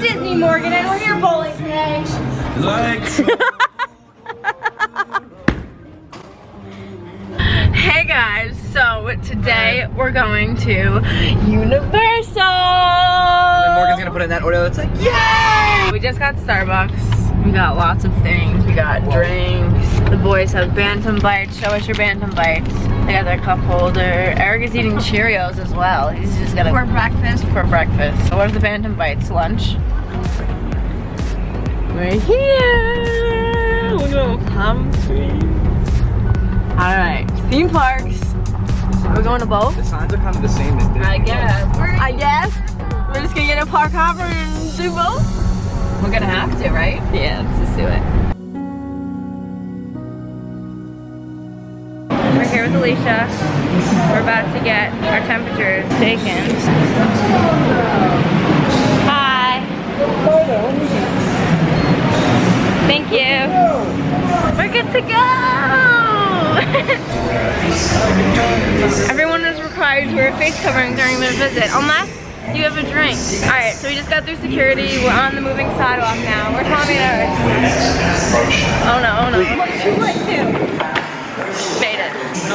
Disney, Morgan, and we're here bowling today. Like. Hey guys, so today we're going to Universal. And Morgan's gonna put in that order that's like, Yay! We just got Starbucks. We got lots of things. We got drinks. The boys have Bantam Bites. Show us your Bantam Bites. They got their cup holder. Eric is eating Cheerios as well. He's just gonna- For breakfast. For breakfast. So what's the Bantam Bites? Lunch? We're here! Look at those hamstrings. Alright, theme parks. We're going to both? the signs are kind of the same as Disney. I guess. I guess. We're just gonna get a park hopper and do both? We're gonna have to, right? Yeah, let's just do it. Alicia. We're about to get our temperatures taken. Hi. Thank you. We're good to go! Everyone is required to wear face covering during their visit, unless you have a drink. Alright, so we just got through security. We're on the moving sidewalk now. We're Tommy and. Oh no, oh no. Made it.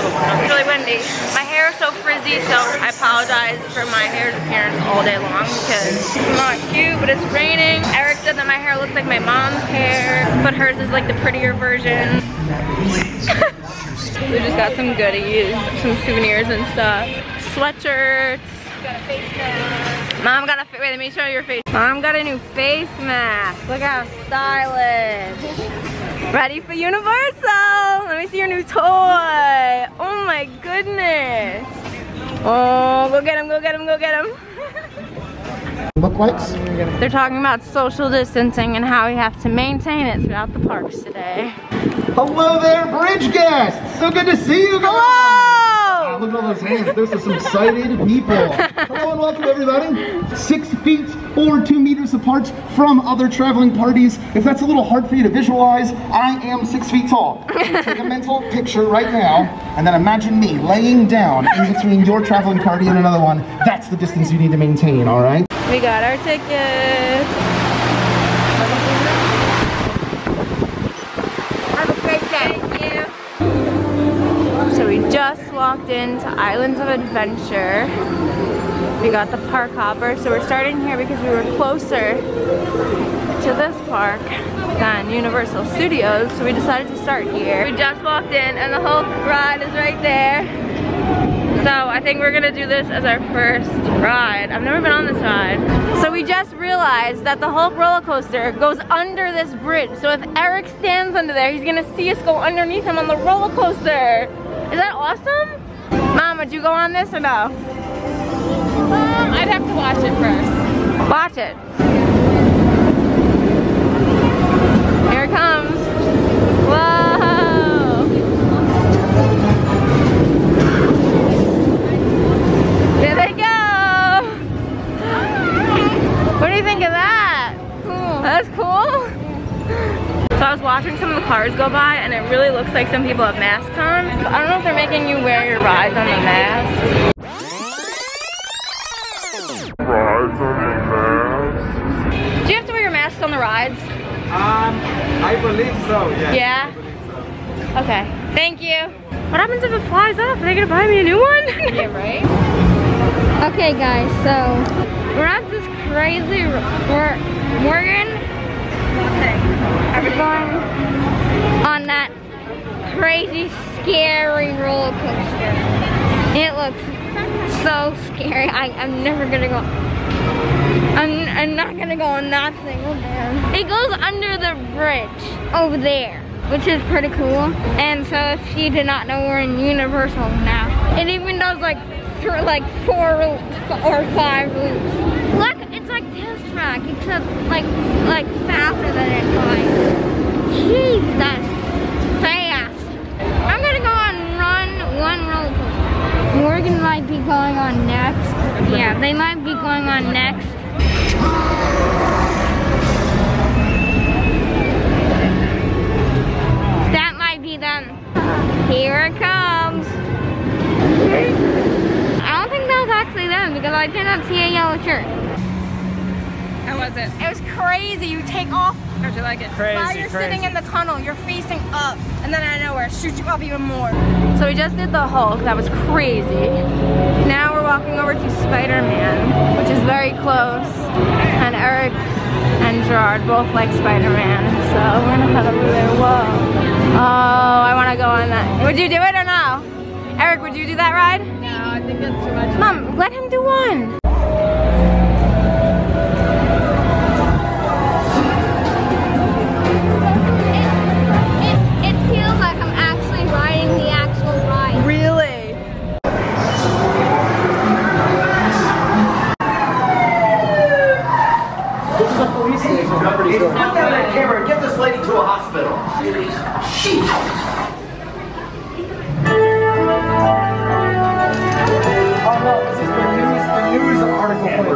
It's really windy. My hair is so frizzy, so I apologize for my hair's appearance all day long because it's not cute, but it's raining. Eric said that my hair looks like my mom's hair, but hers is like the prettier version. we just got some goodies, some souvenirs and stuff. Sweatshirts. Mom got a, face mask. wait, let me show your face. Mom got a new face mask. Look how stylish. Ready for Universal? Let me see your new toy. Oh my goodness. Oh, go get him, go get him, go get him. Look likes? They're talking about social distancing and how we have to maintain it throughout the parks today. Hello there, bridge guests! So good to see you guys! Hello! Look at all those hands. There's some excited people. Hello and welcome, everybody. Six feet or two meters apart from other traveling parties. If that's a little hard for you to visualize, I am six feet tall. Take a mental picture right now, and then imagine me laying down in between your traveling party and another one. That's the distance you need to maintain, all right? We got our tickets. Have a great day. Just walked into Islands of Adventure. We got the park hopper. So we're starting here because we were closer to this park than Universal Studios. So we decided to start here. We just walked in and the Hulk ride is right there. So I think we're gonna do this as our first ride. I've never been on this ride. So we just realized that the Hulk roller coaster goes under this bridge. So if Eric stands under there, he's gonna see us go underneath him on the roller coaster. Is that awesome? Mom, would you go on this or no? Um, I'd have to watch it first. Watch it. Here it comes. Whoa. There they go! What do you think of that? Cool. That's cool? So I was watching some of the cars go by and it really looks like some people have masks on. So I don't know if they're making you wear your rides on the mask. Rides on the mask. Do you have to wear your mask on the rides? Um, I believe so, yeah. Yeah? Okay. Thank you. What happens if it flies off? Are they gonna buy me a new one? yeah, right? Okay guys, so we're at this crazy, we're, Morgan, on that crazy, scary roller coaster? It looks so scary. I, I'm never gonna go, I'm, I'm not gonna go on that thing over there. It goes under the bridge over there, which is pretty cool. And so if you did not know, we're in Universal now. It even does like like four or five loops. Look, test track, except like like faster than it's like. Jeez, that's fast. I'm gonna go on run one roller coaster. Morgan might be going on next. Yeah, they might be going on next. That might be them. Here it comes. I don't think that was actually them because I cannot see a yellow shirt. How was it? It was crazy. You take off. How'd you like it? Crazy, While you're sitting in the tunnel, you're facing up, and then out of nowhere, it shoots you up even more. So we just did the Hulk. That was crazy. Now we're walking over to Spider-Man, which is very close. And Eric and Gerard both like Spider-Man, so we're gonna head over there. Whoa. Oh, I wanna go on that. Would you do it or no? Eric, would you do that ride? No, I think that's too much. Mom, let him do one. We're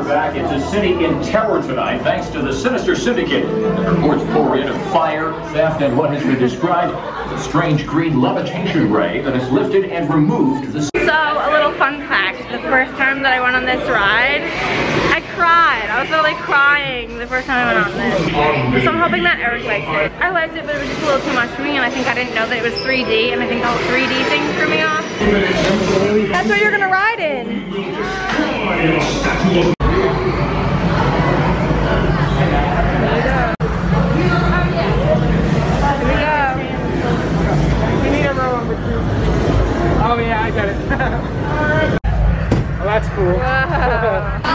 back. It's a city in terror tonight, thanks to the sinister syndicate. The reports pour in of fire, theft, and what has been described as a strange green levitation ray that has lifted and removed the So, a little fun fact. The first time that I went on this ride, cried. I was literally crying the first time I went on this. So I'm hoping that Eric likes it. I liked it, but it was just a little too much for me, and I think I didn't know that it was 3D, and I think the whole 3D thing threw me off. That's what you're gonna ride in. We go. We need a row number two. Oh yeah, I get it. well, that's cool.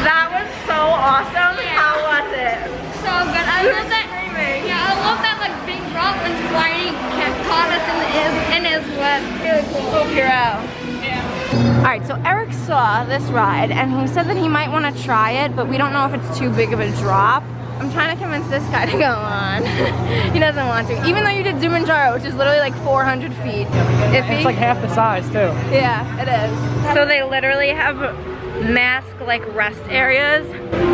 That was so awesome. How was it? So good. I love that. Yeah, I love that like big drop when Spidey ca- caught us in, the, in his web. Really cool. Hope you're out. All right, so Eric saw this ride and he said that he might want to try it, but we don't know if it's too big of a drop. I'm trying to convince this guy to go on. he doesn't want to, even though you did Zumanjaro, which is literally like 400 feet. Iffy. It's like half the size too. Yeah, it is. So they literally have mask like rest areas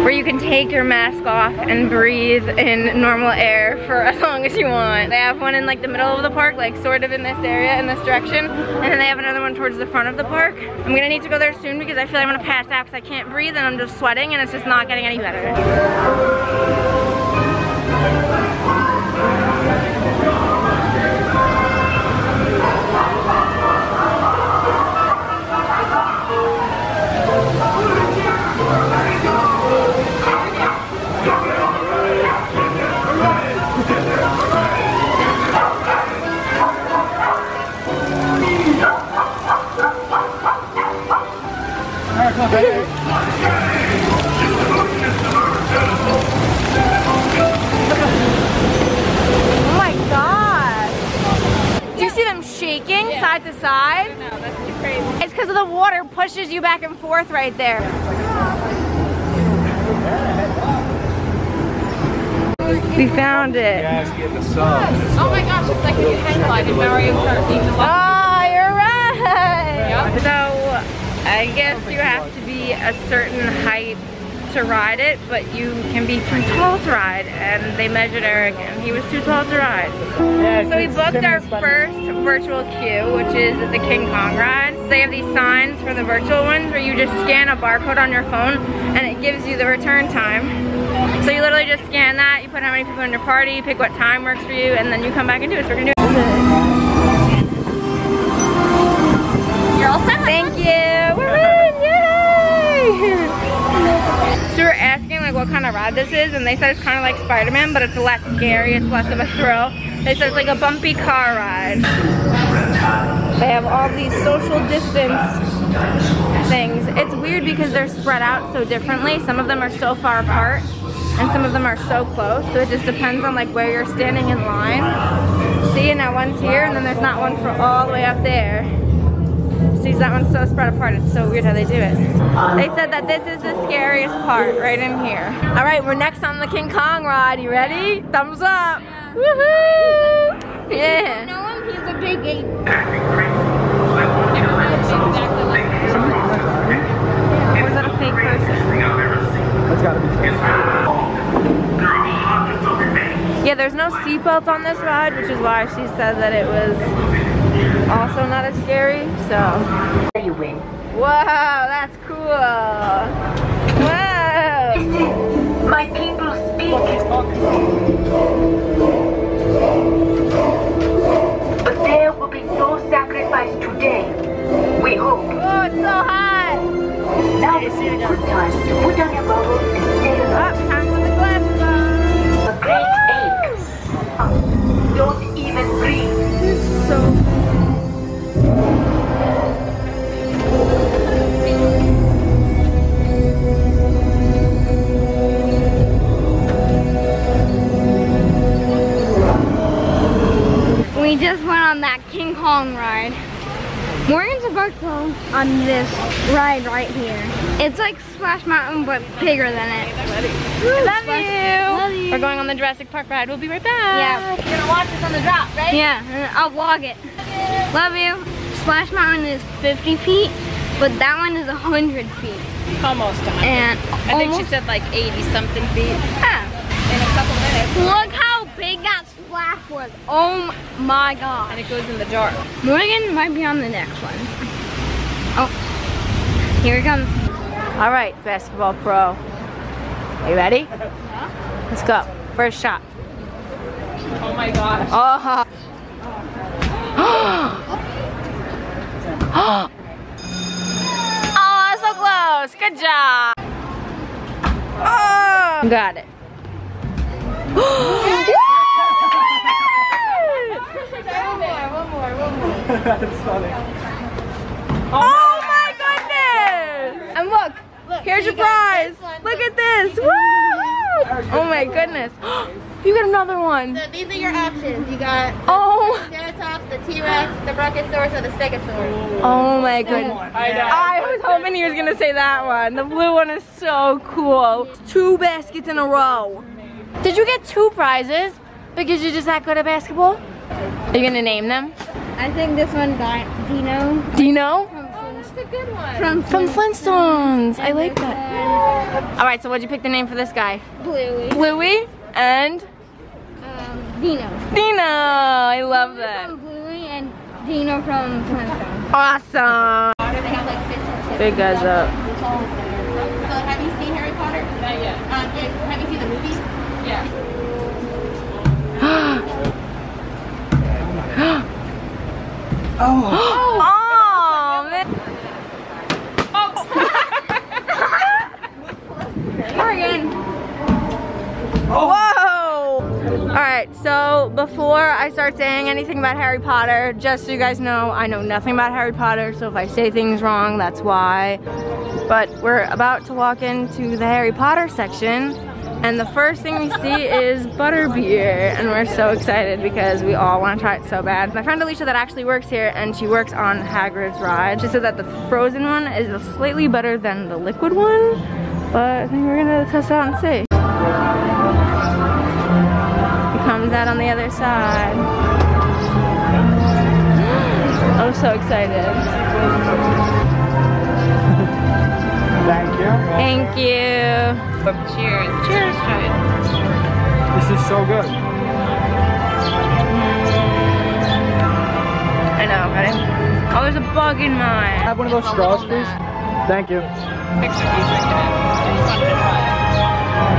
where you can take your mask off and breathe in normal air for as long as you want. They have one in like the middle of the park, like sort of in this area, in this direction, and then they have another one towards the front of the park. I'm gonna need to go there soon because I feel like I'm gonna pass out because I can't breathe and I'm just sweating and it's just not getting any better. Because of the water pushes you back and forth right there. We found it. Oh my gosh, it's like when you hang glide in Mario Kart. You just Oh, you're right. So I guess you have to be a certain height to ride it, but you can be too tall to ride. And they measured Eric, and he was too tall to ride. So we booked our first virtual queue, which is the King Kong ride. They have these signs for the virtual ones where you just scan a barcode on your phone and it gives you the return time. So you literally just scan that, you put how many people in your party, you pick what time works for you, and then you come back and do it. So we're gonna do it. You're all set. Thank you. We're in. Yay! So we were asking like what kind of ride this is, and they said it's kind of like Spider-Man, but it's less scary. It's less of a thrill. They said it's like a bumpy car ride. They have all these social distance things. It's weird because they're spread out so differently. Some of them are so far apart, and some of them are so close. So it just depends on like where you're standing in line. See, and that one's here, and then there's not one for all the way up there. See, that one's so spread apart. It's so weird how they do it. They said that this is the scariest part, right in here. All right, we're next on the King Kong ride. You ready? Thumbs up. Woohoo! Yeah. know him? He's a big ape. Or is that a fake person? That's gotta be fake. Yeah, there's no seatbelt on this ride, which is why she said that it was also not as scary, so. There you wing. Wow, that's cool. Wow. Listen, my people speak. But there will be no sacrifice today. We hope. Oh, it's so hot. Now is a good time to put on your goggles and stay alive. Oh, time for the glasses on. A great ache. Don't even breathe. It's so on this ride right here. It's like Splash Mountain, but bigger than it. Love you. Love you. We're going on the Jurassic Park ride. We'll be right back. Yeah. You're gonna watch this on the drop, right? Yeah, and I'll vlog it. Love you. Splash Mountain is 50 feet, but that one is 100 feet. Almost. 100. And I think she said like 80 something feet Ah, in a couple minutes. Look how big that splash was. Oh my god. And it goes in the dark. Morgan might be on the next one. Oh, here it comes. All right, basketball pro. Are you ready? Let's go. First shot. Oh my gosh. Oh. oh, so close. Good job. Oh. Got it. Yay! One more, one more. That's funny. Look, here's your prize. Look at this. Woo! Oh my goodness. You got another one. So these are your options. You got Oh, the Ceratops, the T-Rex, the Brachiosaurus, or the Stegosaurus. oh my goodness. I was hoping he was gonna say that one. The blue one is so cool. Two baskets in a row. Did you get two prizes because you're just that good at basketball? Are you gonna name them? I think this one got Dino Dino? From From Flintstones. I like that. All right, so what'd you pick the name for this guy? Bluey. Bluey and Um, Dino. Dino. I love that. From Bluey and Dino from Flintstones. Awesome. They have like fish. Big guys up. So have you seen Harry Potter? Not yet. Um, have you seen the movie? Yeah. oh. Oh, man. Morgan. Whoa! All right, so before I start saying anything about Harry Potter, just so you guys know, I know nothing about Harry Potter, so if I say things wrong, that's why. But we're about to walk into the Harry Potter section, and the first thing we see is butterbeer, and we're so excited because we all want to try it so bad. My friend Alicia that actually works here, and she works on Hagrid's ride. She said that the frozen one is slightly better than the liquid one, but I think we're gonna test it out and see. It comes out on the other side. I'm so excited. Thank you. Thank you. Cheers. Cheers, This is so good. I know, ready? Oh, there's a bug in mine. Have one of those straws, please. Thank you.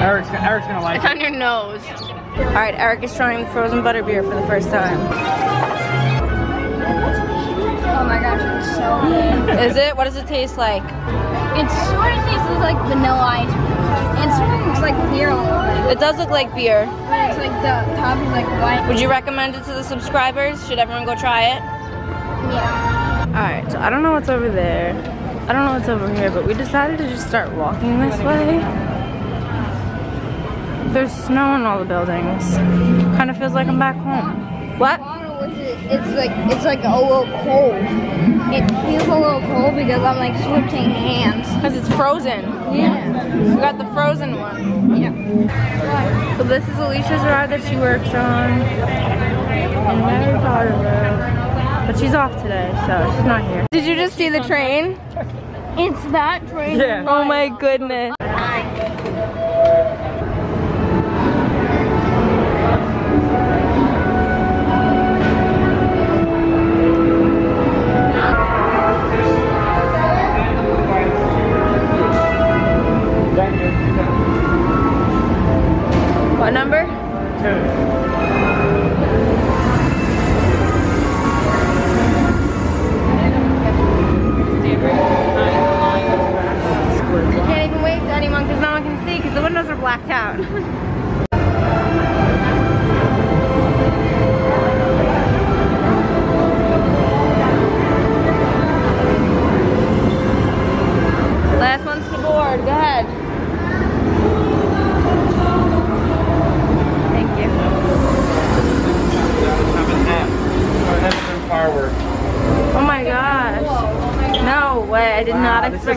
Eric's, Eric's gonna like It's on your nose. All right, Eric is trying frozen butterbeer for the first time. Oh my gosh, it's so good. Is it? What does it taste like? It sort of tastes like vanilla ice cream. It sort of looks like beer a little bit. It does look like beer. It's like the top is like white. Would you recommend it to the subscribers? Should everyone go try it? Yeah. All right, so I don't know what's over there. I don't know what's over here, but we decided to just start walking this way. There's snow in all the buildings. Kind of feels like I'm back home. What? It's like it's like a little cold. It feels a little cold because I'm like switching hands. Because it's frozen. Yeah. We got the frozen one. Yeah. So this is Alicia's ride that she works on in Harry Potter. But she's off today, so she's not here. Did you just see the train? It's that train. Yeah. Oh my goodness.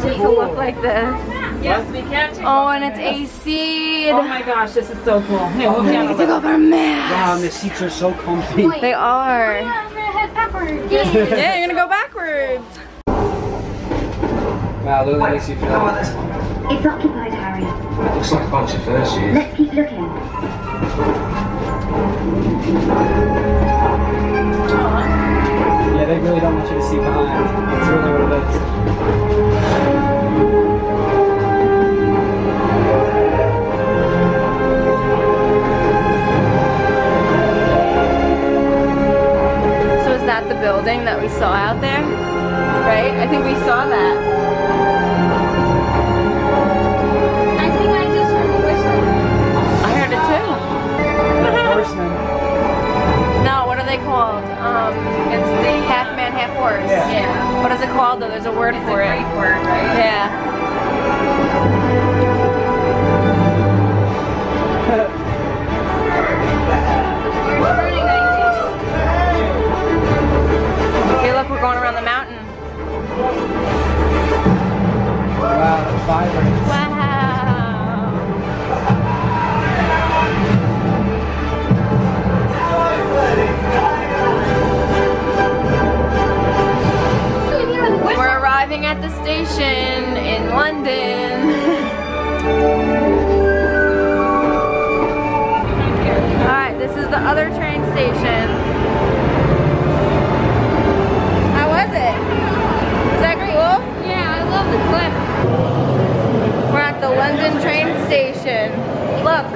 Like this. Yes, we can take Oh, and it's AC. Oh my gosh, this is so cool. Hey, we'll We get get to go for a mask. Wow, and the seats are so comfy. They are. Oh, yeah, I'm gonna head backwards. Yeah, you're gonna go backwards. Wow, look at this. You feel like It's occupied, Harry. It looks like a bunch of fursuits. Let's keep looking. Yeah, they really don't want you to see behind. That's really what it is. Building that we saw out there? Right? I think we saw that. I think I just heard a whistle. I heard it too. Horseman. No, what are they called? Um, it's the half man, half horse. Yeah. What is it called though? There's a word for it. word, right? Yeah. Going around the mountain. Wow, vibrant. Wow. We're arriving at the station in London. Alright, this is the other train station. The clip. We're at the London train station. Look.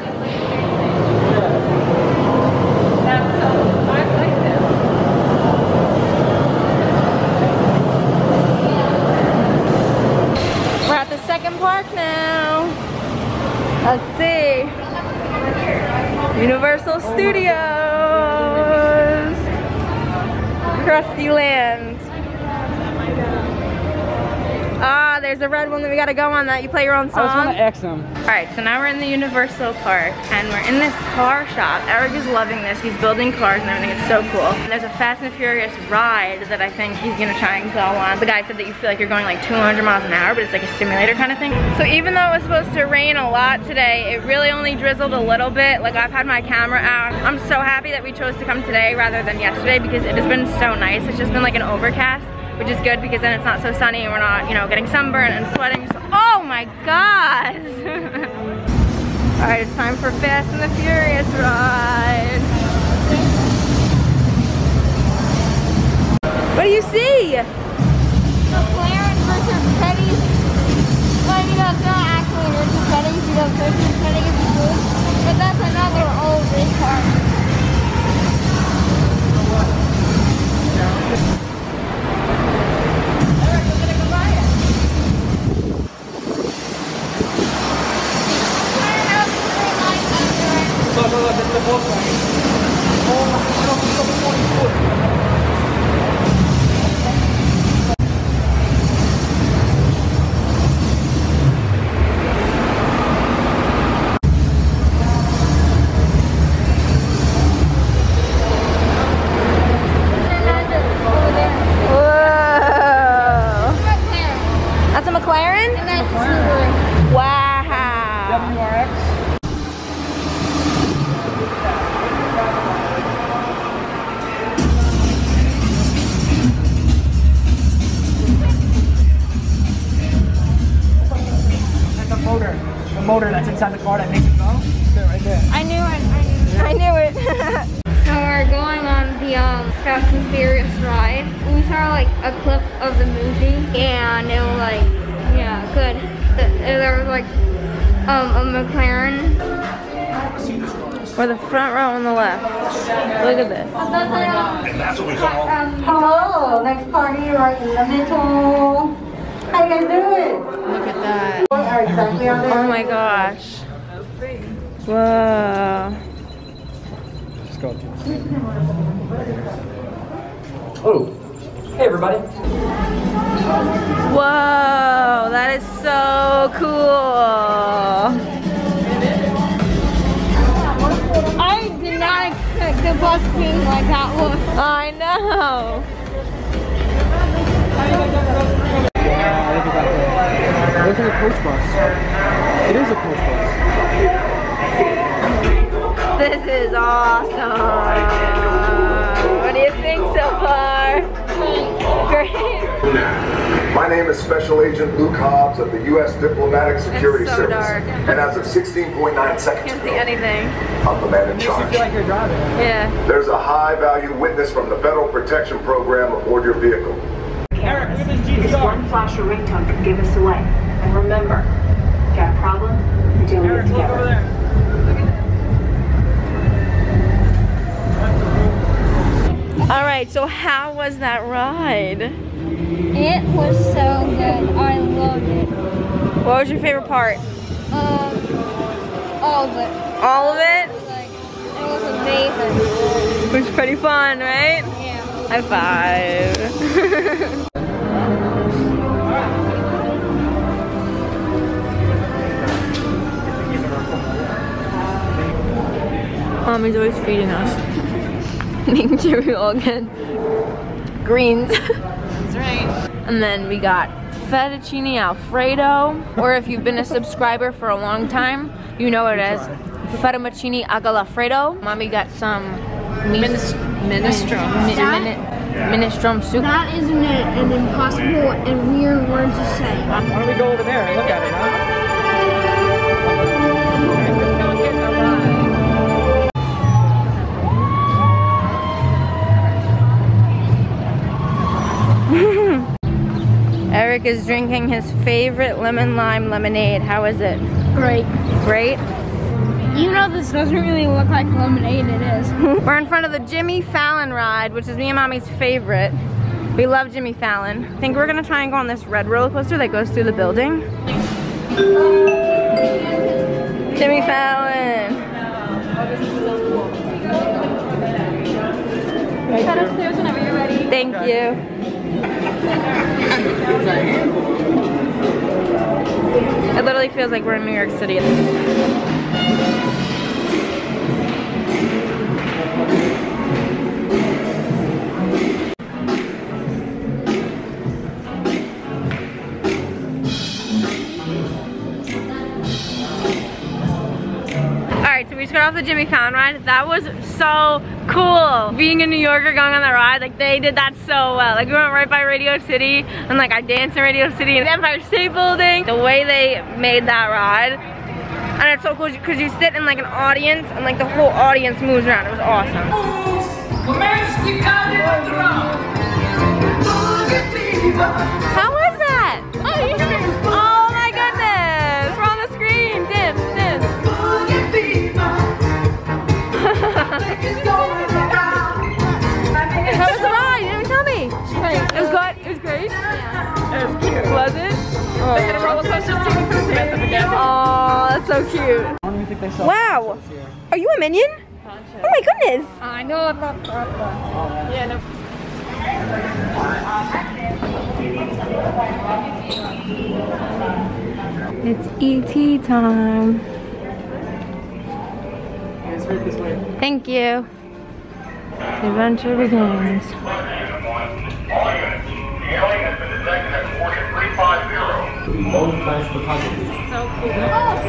We're at the second park now. Let's see. Universal Studios. Krusty Land. Red one that we gotta go on that. You play your own I was song? gonna X them. Alright, so now we're in the Universal Park and we're in this car shop. Eric is loving this. He's building cars and everything. It's so cool. And there's a Fast and Furious ride that I think he's gonna try and go on. The guy said that you feel like you're going like 200 miles an hour, but it's like a simulator kind of thing. So even though it was supposed to rain a lot today, it really only drizzled a little bit. Like I've had my camera out. I'm so happy that we chose to come today rather than yesterday because it has been so nice. It's just been like an overcast which is good because then it's not so sunny and we're not, you know, getting sunburned and sweating. So, oh my god! All right, it's time for Fast and the Furious ride. What do you see? The McLaren versus Petty's. Well, you know, it's not actually versus Petty's because versus Petty's is good. But that's another old race car. Look, look, look, motor that's inside the car that makes it go. Sit right there. I knew it. I knew it. I knew it. So we're going on the um, Fast and Furious ride. We saw like a clip of the movie, and it was like, yeah, good. There was like um, a McLaren. We're the front row on the left. Look at this. And that's what we call Um, hello, next party right in the middle. How you guys doing? Look at that. Exactly? Oh my gosh. Whoa. Let's. Oh, hey everybody. Whoa, that is so cool. I did not expect the bus being like that one. I know. Yeah, look at that. looks like a coach bus. It is a coach bus. This is awesome. What do you think so far? Great. My name is Special Agent Luke Hobbs of the U.S. Diplomatic Security so Service. dark. And as of 16.9 seconds Can't see ago, anything. I'm the man in Makes you charge. feel like you're driving. Yeah. There's a high-value witness from the Federal Protection Program aboard your vehicle. Eric, look at this Jeep This star. one flash or ringtone could give us away. And remember, if you got a problem, we're dealing with it together. All right, so how was that ride? It was so good. I loved it. What was your favorite part? Um, all of it. All of it? Like, it was amazing. It was pretty fun, right? Yeah. High five. Mommy's always feeding us. Making sure we all get greens. That's right. And then we got fettuccine alfredo, or if you've been a subscriber for a long time, you know it as fettuccine alfredo. Mommy got some Minis- minestrone. mi- mini- minestrone soup. That is an, an impossible and weird word to say. Why don't we go over there and look at it, huh? Eric is drinking his favorite lemon lime lemonade. How is it? Great. Great. You know this doesn't really look like lemonade, it is. We're in front of the Jimmy Fallon ride, which is me and mommy's favorite. We love Jimmy Fallon. I think we're gonna try and go on this red roller coaster that goes through the building. Jimmy Fallon. Head upstairs whenever you're ready. Thank you. It literally feels like we're in New York City. Alright, so we just got off the Jimmy Fallon ride. That was so cool. Being a New Yorker going on that ride, like they did that so well. Like we went right by Radio City and like I danced in Radio City and Empire State Building. The way they made that ride. And it's so cool because you sit in like an audience and like the whole audience moves around. It was awesome. How was. Was? Oh. They had a roller coaster for Samantha. Oh, that's so cute. I don't even think they sell Wow. Are you a minion? Oh my goodness. I know about that. Yeah, no. It's ET time. It's right this way. Thank you. The adventure begins. Both flash photography. So cool. Uh,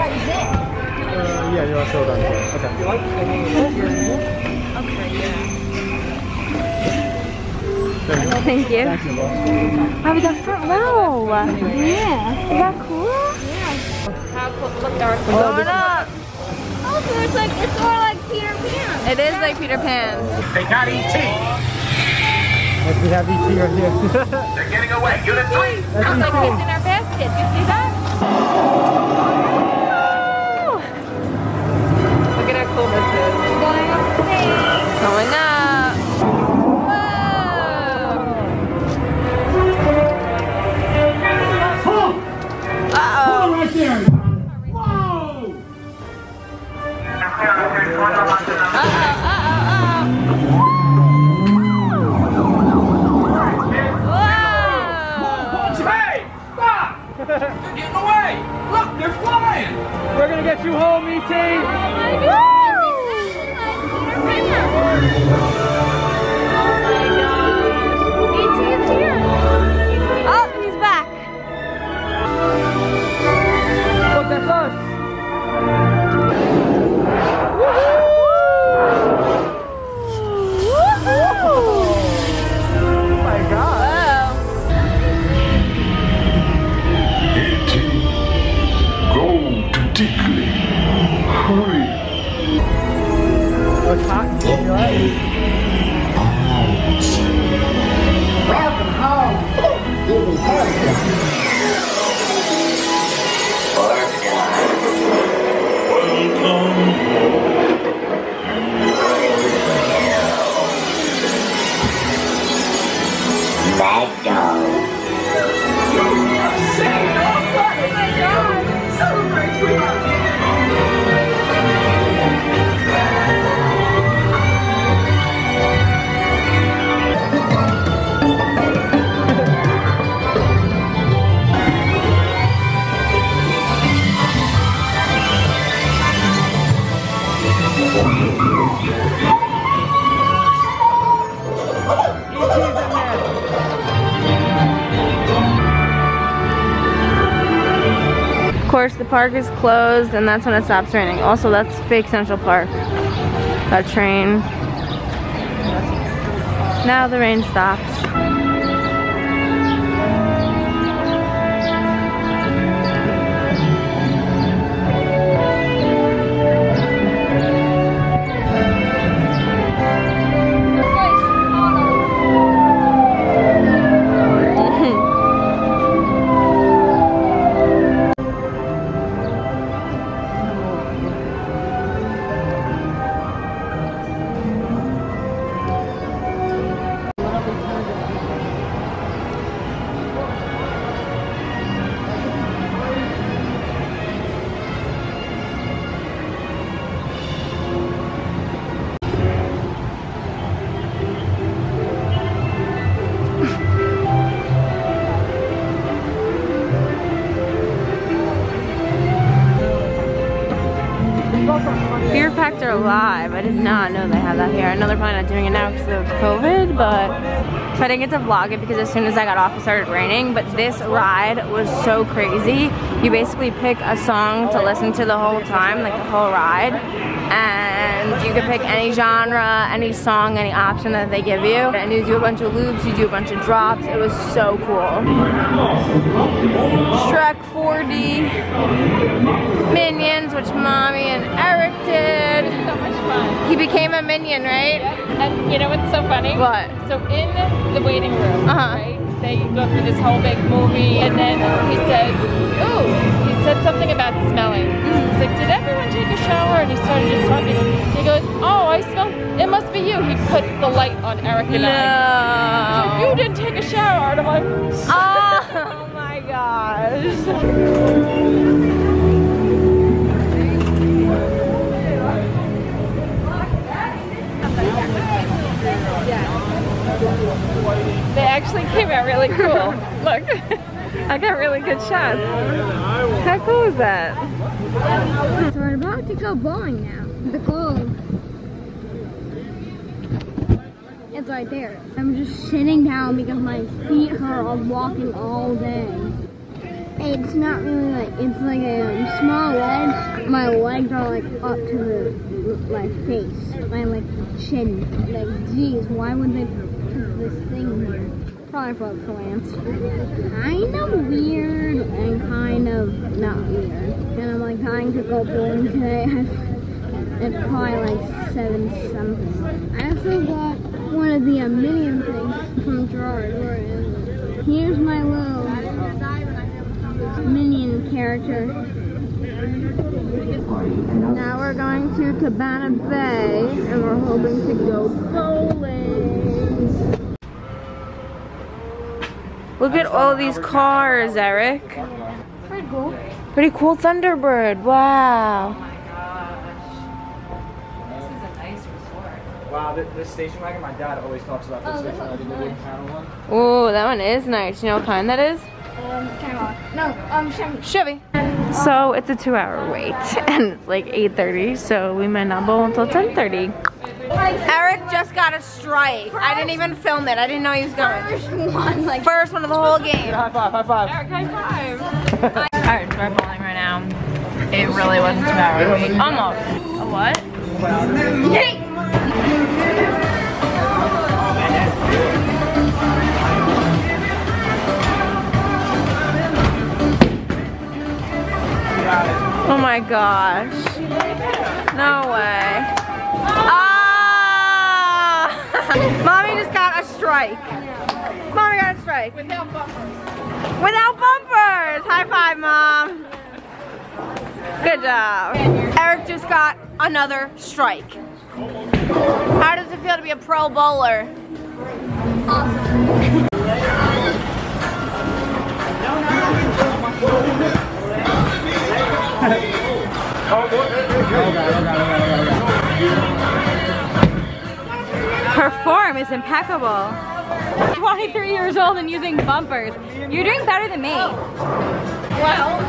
yeah, done here. Okay. You like Okay, yeah. You. Thank you. You. Oh, we got front row. Yeah. Is that cool? How cool. Look, going up. Oh, so it's like, it's more like Peter Pan. It is like Peter Pan. They got ET. Yes, we have ET right here. They're getting away. Unit 3. That's Sounds like ET. in our baskets. You see that? Look at how cool this is. Going upstairs. Going up. Whoa. Uh-oh. right there. Whoa! Uh-oh, uh-oh, We're gonna get you home, ET. Is here! Oh, he's course, the park is closed and that's when it stops raining. Also, that's fake Central Park. That train. Now the rain stops. Fear Factor Live. I did not know they had that here. I know they're probably not doing it now because of COVID, but so I didn't get to vlog it because as soon as I got off it started raining. But this ride was so crazy. You basically pick a song to listen to the whole time, like the whole ride. And you can pick any genre, any song, any option that they give you. And you do a bunch of loops, you do a bunch of drops. It was so cool. Shrek 4D. Minions, which mommy and Eric did. So much fun. He became a minion, right? And you know what's so funny? What? So in the waiting room, Uh-huh. right? They go through this whole big movie, and then he says, "Ooh," he said something about smelling. He's like, "Did everyone take a shower?" And he started just talking. He goes, "Oh, I smell. It must be you." He put the light on Eric and I. He's like, No. You didn't take a shower, and I'm like, Oh my gosh. They actually came out really cool. Look, I got really good shots. How cool is that? So we're about to go bowling now. The globe. It's right there. I'm just sitting down because my feet hurt of walking all day. It's not really like, it's like a small ledge. My legs are like up to the, my face. My like chin. Like, geez, why would they put this thing here? Probably for plants. Kind of weird and kind of not weird. And I'm like trying to go bowling today. It's probably like seven something. I also got one of the minion things from Gerard. Where is it? Here's my little minion character. Now we're going to Cabana Bay and we're hoping to go bowling. Look at all these cars, Eric. Pretty cool. Pretty cool Thunderbird. Wow. Oh my gosh. This is a nice resort. Wow, this, this station wagon, my dad always talks about this station wagon, the big panel one. Oh, that one is nice. You know what kind that is? Um, Camaro. No, um, Chevy. Chevy. So it's a two hour wait and it's like 8.30 so we might not bowl until 10.30. Eric just got a strike. I didn't even film it. I didn't know he was going. First one, like, First one of the whole game. High five, high five. Eric, high five. Alright, we're bowling right now. It really wasn't two hours. Wait, almost. A what? Yay! Oh my gosh. No way. Strike. Mommy got a strike. Without bumpers. Without bumpers. High five, Mom. Good job. Eric just got another strike. How does it feel to be a pro bowler? Her form is impeccable. 23 years old and using bumpers. You're doing better than me. Well,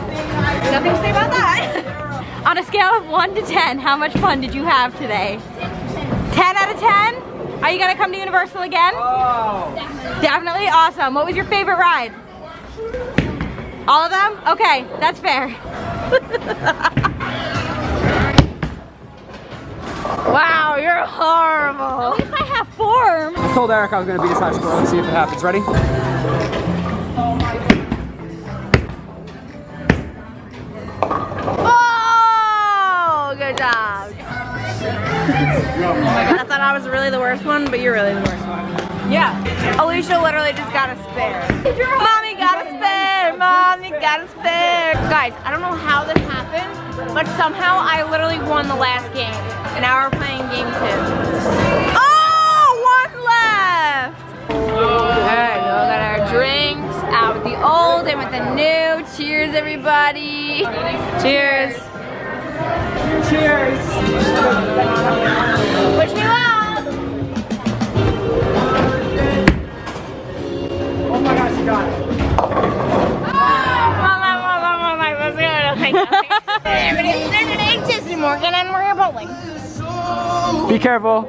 nothing to say about that. On a scale of 1 to 10, how much fun did you have today? 10 out of 10? Are you gonna come to Universal again? Oh. Definitely awesome. What was your favorite ride? All of them? Okay, that's fair. wow, you're horrible. At least I have form. I told Eric I was gonna beat his high score. Let's see if it happens. Ready? Oh, good job. I thought I was really the worst one, but you're really the worst one. Yeah. Alicia literally just got a spare. Mommy got a spare. Mommy got a spare. Guys, I don't know how this happened, but somehow I literally won the last game. And now we're playing game two. Oh, one left. Alright, we got our drinks out with the old and with the new. Cheers, everybody. Cheers. Cheers. Wish me luck. Oh my gosh, you got it. Let's go. Everybody's learning Disney Morgan and we're bowling. Be careful.